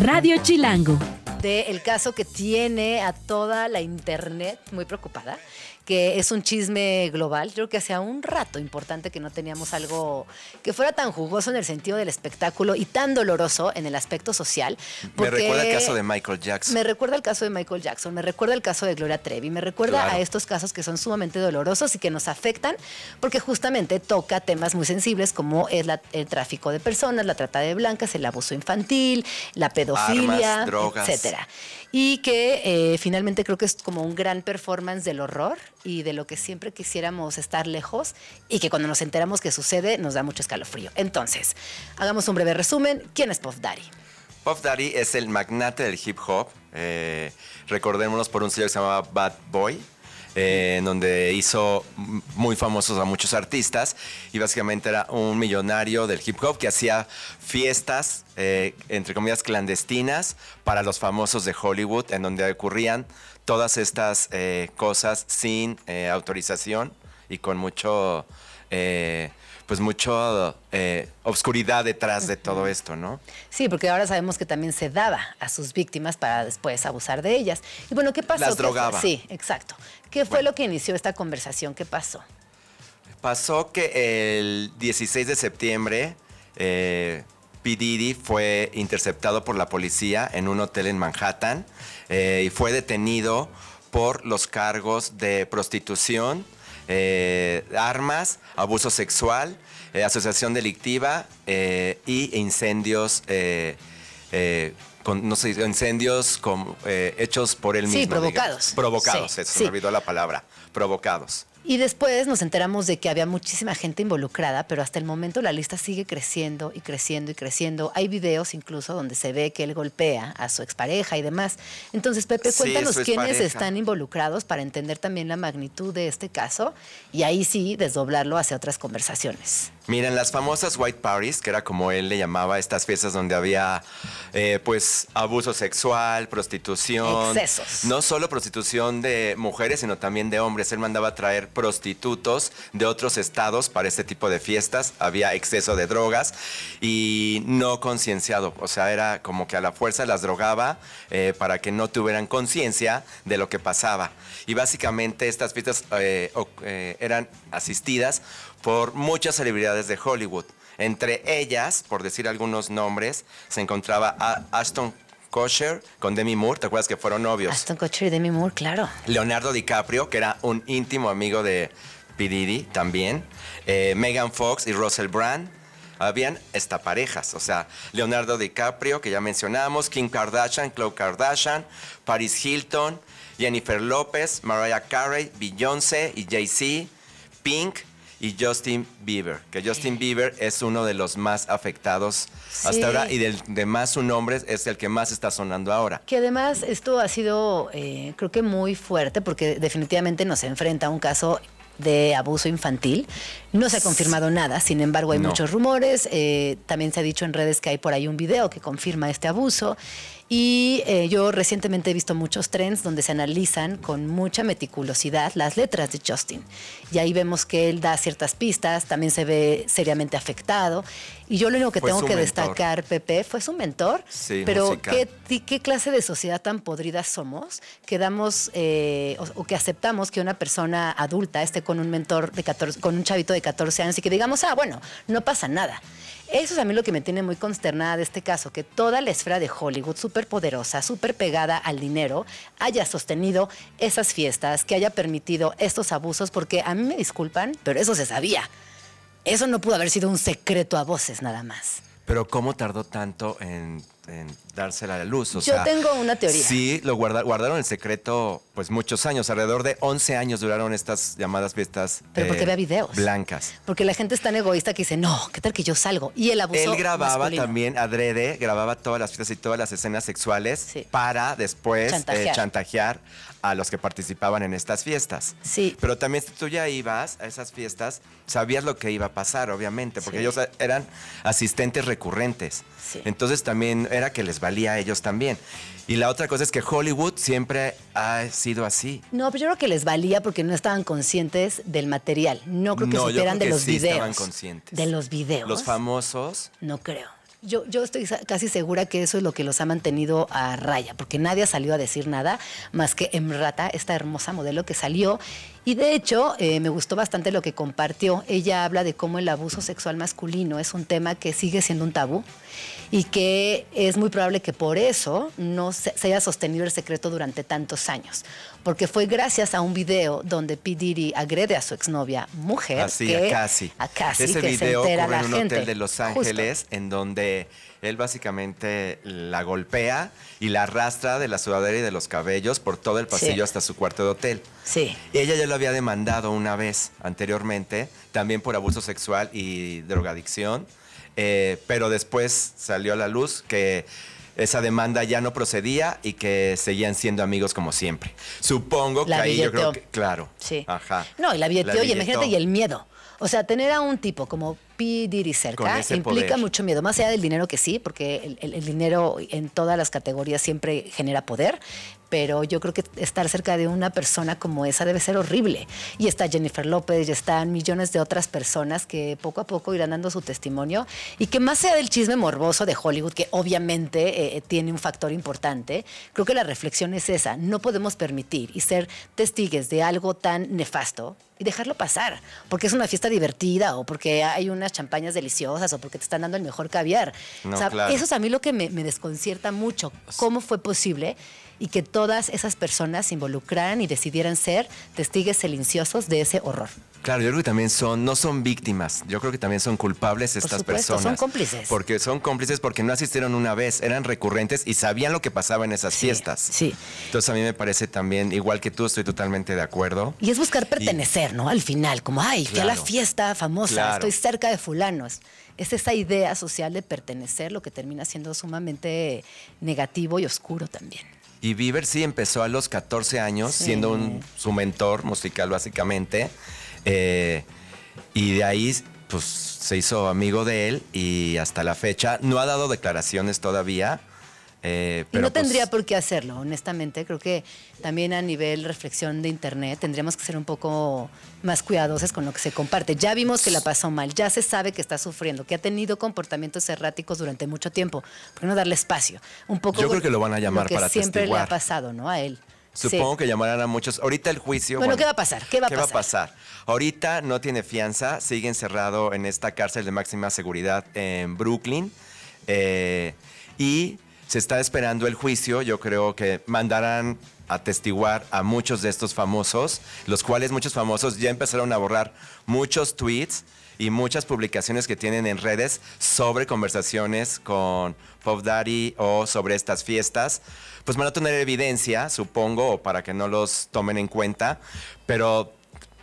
Radio Chilango. De el caso que tiene a toda la internet muy preocupada, que es un chisme global. Creo que hacía un rato importante que no teníamos algo que fuera tan jugoso en el sentido del espectáculo y tan doloroso en el aspecto social. Me recuerda el caso de Michael Jackson. Me recuerda el caso de Michael Jackson, me recuerda el caso de Gloria Trevi, me recuerda Claro. a estos casos que son sumamente dolorosos y que nos afectan porque justamente toca temas muy sensibles como es la- el tráfico de personas, la trata de blancas, el abuso infantil, la pedofilia, Armas, drogas. Y que eh, finalmente creo que es como un gran performance del horror y de lo que siempre quisiéramos estar lejos y que cuando nos enteramos que sucede nos da mucho escalofrío. Entonces, hagamos un breve resumen. ¿Quién es Puff Daddy? Puff Daddy es el magnate del hip hop. eh, recordémonos por un sello que se llamaba Bad Boy. Eh, en donde hizo muy famosos a muchos artistas. Y básicamente era un millonario del hip hop que hacía fiestas, eh, entre comillas, clandestinas para los famosos de Hollywood, en donde ocurrían todas estas eh, cosas sin autorización y con mucho, pues mucho eh, obscuridad detrás de todo esto, ¿no? Sí, porque ahora sabemos que también se daba a sus víctimas para después abusar de ellas. Y bueno, ¿qué pasó? Las drogaba. Sí, exacto. ¿Qué fue lo que inició esta conversación? ¿Qué pasó? Pasó que el 16 de septiembre eh, P. Diddy fue interceptado por la policía en un hotel en Manhattan eh, y fue detenido por los cargos de prostitución, eh, armas, abuso sexual, eh, asociación delictiva eh, y incendios, eh, eh, con, no sé, incendios con, eh, hechos por él Sí, mismo. digamos. provocados. Provocados, Sí, eso, se sí. me olvidó la palabra. Provocados. Y después nos enteramos de que había muchísima gente involucrada, pero hasta el momento la lista sigue creciendo y creciendo y creciendo. Hay videos incluso donde se ve que él golpea a su expareja y demás. Entonces, Pepe, Sí, cuéntanos quiénes están involucrados para entender también la magnitud de este caso y ahí sí desdoblarlo hacia otras conversaciones. Miren, las famosas White Parties, que era como él le llamaba estas fiestas donde había eh, pues abuso sexual, prostitución. Excesos. No solo prostitución de mujeres, sino también de hombres. Él mandaba traer prostitutos de otros estados para este tipo de fiestas. Había exceso de drogas y no concienciado. O sea, era como que a la fuerza las drogaba eh, para que no tuvieran conciencia de lo que pasaba. Y básicamente estas fiestas eh, eh, eran asistidas por muchas celebridades de Hollywood. Entre ellas, por decir algunos nombres, se encontraba a Ashton Con Demi Moore. ¿Te acuerdas que fueron novios? Aston Kutcher y Demi Moore, claro. Leonardo DiCaprio, que era un íntimo amigo de P. Diddy también. Eh, Megan Fox y Russell Brand. Habían esta parejas, o sea, Leonardo DiCaprio, que ya mencionamos, Kim Kardashian, Khloe Kardashian, Paris Hilton, Jennifer López, Mariah Carey, Beyoncé y Jay-Z, Pink y Justin Bieber, que Justin Bieber es uno de los más afectados Sí. hasta ahora y del de más su nombre es el que más está sonando ahora. Que además esto ha sido, eh, creo que muy fuerte, porque definitivamente nos enfrenta a un caso de abuso infantil. No se ha confirmado nada, sin embargo hay No. muchos rumores. eh, también se ha dicho en redes que hay por ahí un video que confirma este abuso. Y eh, yo recientemente he visto muchos trends donde se analizan con mucha meticulosidad las letras de Justin. Y ahí vemos que él da ciertas pistas, también se ve seriamente afectado. Y yo lo único que Fue tengo que mentor. destacar, Pepe, fue su mentor. Sí, pero musical. ¿qué ti- ¿qué clase de sociedad tan podrida somos que damos eh, o, o que aceptamos que una persona adulta esté con un mentor de 14, con un chavito de 14 años y que digamos, ah, bueno, no pasa nada? Eso es a mí lo que me tiene muy consternada de este caso, que toda la esfera de Hollywood, súper poderosa, súper pegada al dinero, haya sostenido esas fiestas, que haya permitido estos abusos, porque a mí me disculpan, pero eso se sabía. Eso no pudo haber sido un secreto a voces nada más. Pero ¿cómo tardó tanto en, en dársela a la luz? O Yo sea, tengo una teoría. Sí, lo guarda- guardaron el secreto pues muchos años, alrededor de 11 años duraron estas llamadas fiestas Pero porque había videos. blancas. Porque la gente es tan egoísta que dice, no, ¿qué tal que yo salgo? Y el abuso Él grababa masculino. también adrede, grababa todas las fiestas y todas las escenas sexuales Sí. para después eh, Chantajear. A los que participaban en estas fiestas. Sí. Pero también si tú ya ibas a esas fiestas, sabías lo que iba a pasar, obviamente, porque Sí. ellos eran asistentes recurrentes. Sí. Entonces también era que les valía a ellos también. Y la otra cosa es que Hollywood siempre ha sido así. No, pero yo creo que les valía porque no estaban conscientes del material. No creo que No, yo supieran de los sí videos. estaban conscientes. De los videos. Los famosos No creo. Yo, yo estoy casi segura que eso es lo que los ha mantenido a raya, porque nadie ha salido a decir nada más que Emrata, esta hermosa modelo que salió. Y de hecho, eh, me gustó bastante lo que compartió. Ella habla de cómo el abuso sexual masculino es un tema que sigue siendo un tabú y que es muy probable que por eso no se, se haya sostenido el secreto durante tantos años. Porque fue gracias a un video donde P. Diddy agrede a su exnovia mujer. Así, que, a Cassie. A Cassie, Ese que se video entera ocurre la en un gente. hotel de Los Justo. Ángeles, en donde él básicamente la golpea y la arrastra de la sudadera y de los cabellos por todo el pasillo Sí. hasta su cuarto de hotel. Sí. Y ella ya lo había demandado una vez anteriormente, también por abuso sexual y drogadicción, eh, pero después salió a la luz que esa demanda ya no procedía y que seguían siendo amigos como siempre. Supongo que ahí yo creo que, claro. Sí. Ajá. No, y la billeteó, y imagínate, y el miedo. O sea, tener a un tipo como P. Diddy cerca implica poder. mucho miedo, más allá del dinero que sí, porque el, el- el dinero en todas las categorías siempre genera poder, pero yo creo que estar cerca de una persona como esa debe ser horrible. Y está Jennifer López, y están millones de otras personas que poco a poco irán dando su testimonio y que más allá del chisme morboso de Hollywood, que obviamente eh, tiene un factor importante, creo que la reflexión es esa, no podemos permitir y ser testigos de algo tan nefasto y dejarlo pasar, porque es una fiesta divertida o porque hay unas champañas deliciosas o porque te están dando el mejor caviar. No, o sea, claro. eso es a mí lo que me, me desconcierta mucho, cómo fue posible y que todas esas personas se involucraran y decidieran ser testigos silenciosos de ese horror. Claro, yo creo que también son, no son víctimas, yo creo que también son culpables estas supuesto, personas. son cómplices. Porque son cómplices porque no asistieron una vez, eran recurrentes y sabían lo que pasaba en esas Sí, fiestas. sí. Entonces a mí me parece también, igual que tú, estoy totalmente de acuerdo. Y es buscar pertenecer, ¿no? Al final, como, ay, fui a la Claro. fiesta famosa, Claro. estoy cerca de fulanos. Es esa idea social de pertenecer lo que termina siendo sumamente negativo y oscuro también. Y Bieber sí empezó a los 14 años, Sí. siendo un- su mentor musical básicamente. Eh, y de ahí pues se hizo amigo de él y hasta la fecha no ha dado declaraciones todavía. eh, Y pero no pues, tendría por qué hacerlo, honestamente. Creo que también a nivel reflexión de Internet tendríamos que ser un poco más cuidadosos con lo que se comparte. Ya vimos que la pasó mal, ya se sabe que está sufriendo, que ha tenido comportamientos erráticos durante mucho tiempo. ¿Por qué no darle espacio? Un poco Yo creo que lo van a llamar que para siempre le ha pasado, ¿no? A él. Supongo Sí. que llamarán a muchos. Ahorita el juicio. Bueno, ¿qué va a pasar? ¿Qué va a pasar? pasar? Ahorita no tiene fianza, sigue encerrado en esta cárcel de máxima seguridad en Brooklyn. eh, y se está esperando el juicio. Yo creo que mandarán a testiguar a muchos de estos famosos, los cuales muchos famosos ya empezaron a borrar muchos tweets y muchas publicaciones que tienen en redes sobre conversaciones con Pop Daddy o sobre estas fiestas. Pues van a tener evidencia, supongo, para que no los tomen en cuenta, pero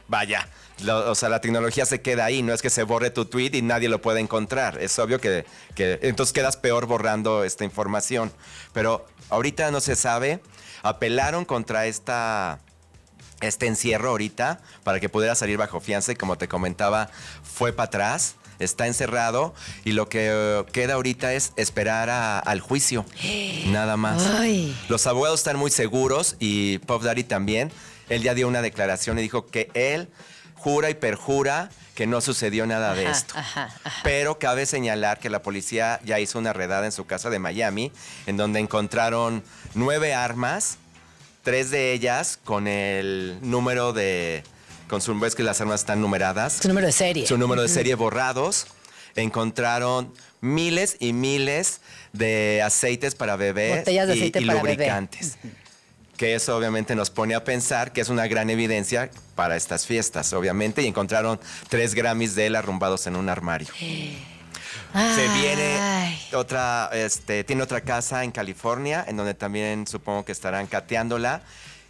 vaya, lo- o sea, la tecnología se queda ahí, no es que se borre tu tweet y nadie lo puede encontrar. Es obvio que, que entonces quedas peor borrando esta información. Pero ahorita no se sabe. Apelaron contra esta este encierro ahorita para que pudiera salir bajo fianza y como te comentaba, fue para atrás, está encerrado y lo que eh, queda ahorita es esperar a- al juicio, nada más. Ay. Los abogados están muy seguros y Pop Daddy también. Él ya dio una declaración y dijo que él jura y perjura que no sucedió nada de esto. ajá, ajá. Pero cabe señalar que la policía ya hizo una redada en su casa de Miami, en donde encontraron nueve armas, tres de ellas con el número de. Con su ves que las armas están numeradas. Su número de serie. Su número de serie borrados. Encontraron miles y miles de aceites para bebés Botellas de y, aceite y para bebé. Que eso obviamente nos pone a pensar que es una gran evidencia para estas fiestas, obviamente, y encontraron tres Grammys de él arrumbados en un armario. Se viene otra, este, tiene otra casa en California, en donde también supongo que estarán cateándola.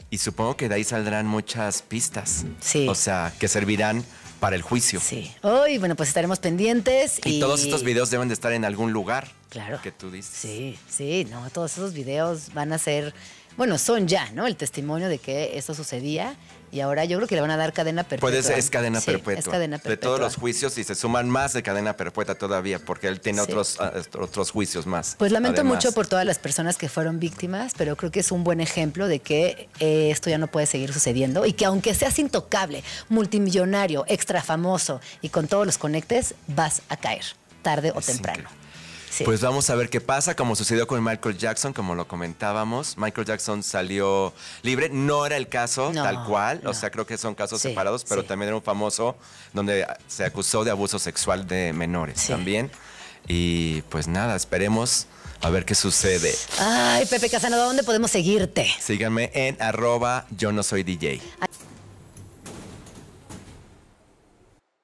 Y supongo que de ahí saldrán muchas pistas. Sí. O sea, que servirán para el juicio. Sí. Hoy, bueno, pues estaremos pendientes. Y, Y, todos estos videos deben de estar en algún lugar. Claro. Que tú dices. Sí, sí, no, todos esos videos van a ser, bueno, son ya, ¿no? El testimonio de que esto sucedía y ahora yo creo que le van a dar cadena perpetua. Puede ser, es cadena Sí, perpetua. Es cadena perpetua. De todos los juicios y se suman más de cadena perpetua todavía, porque él tiene Sí. otros, ah, otros juicios más. Pues lamento además. mucho por todas las personas que fueron víctimas, pero creo que es un buen ejemplo de que eh, esto ya no puede seguir sucediendo y que aunque seas intocable, multimillonario, extra famoso y con todos los conectes, vas a caer, tarde o Es temprano. increíble. Sí. Pues vamos a ver qué pasa, como sucedió con Michael Jackson, como lo comentábamos. Michael Jackson salió libre, no era el caso No, tal cual, no. o sea, creo que son casos Sí, separados, pero sí. también era un famoso donde se acusó de abuso sexual de menores también. Y pues nada, esperemos a ver qué sucede. Ay, Pepe Casanova, ¿dónde podemos seguirte? Síganme en arroba yo no soy DJ. Ay,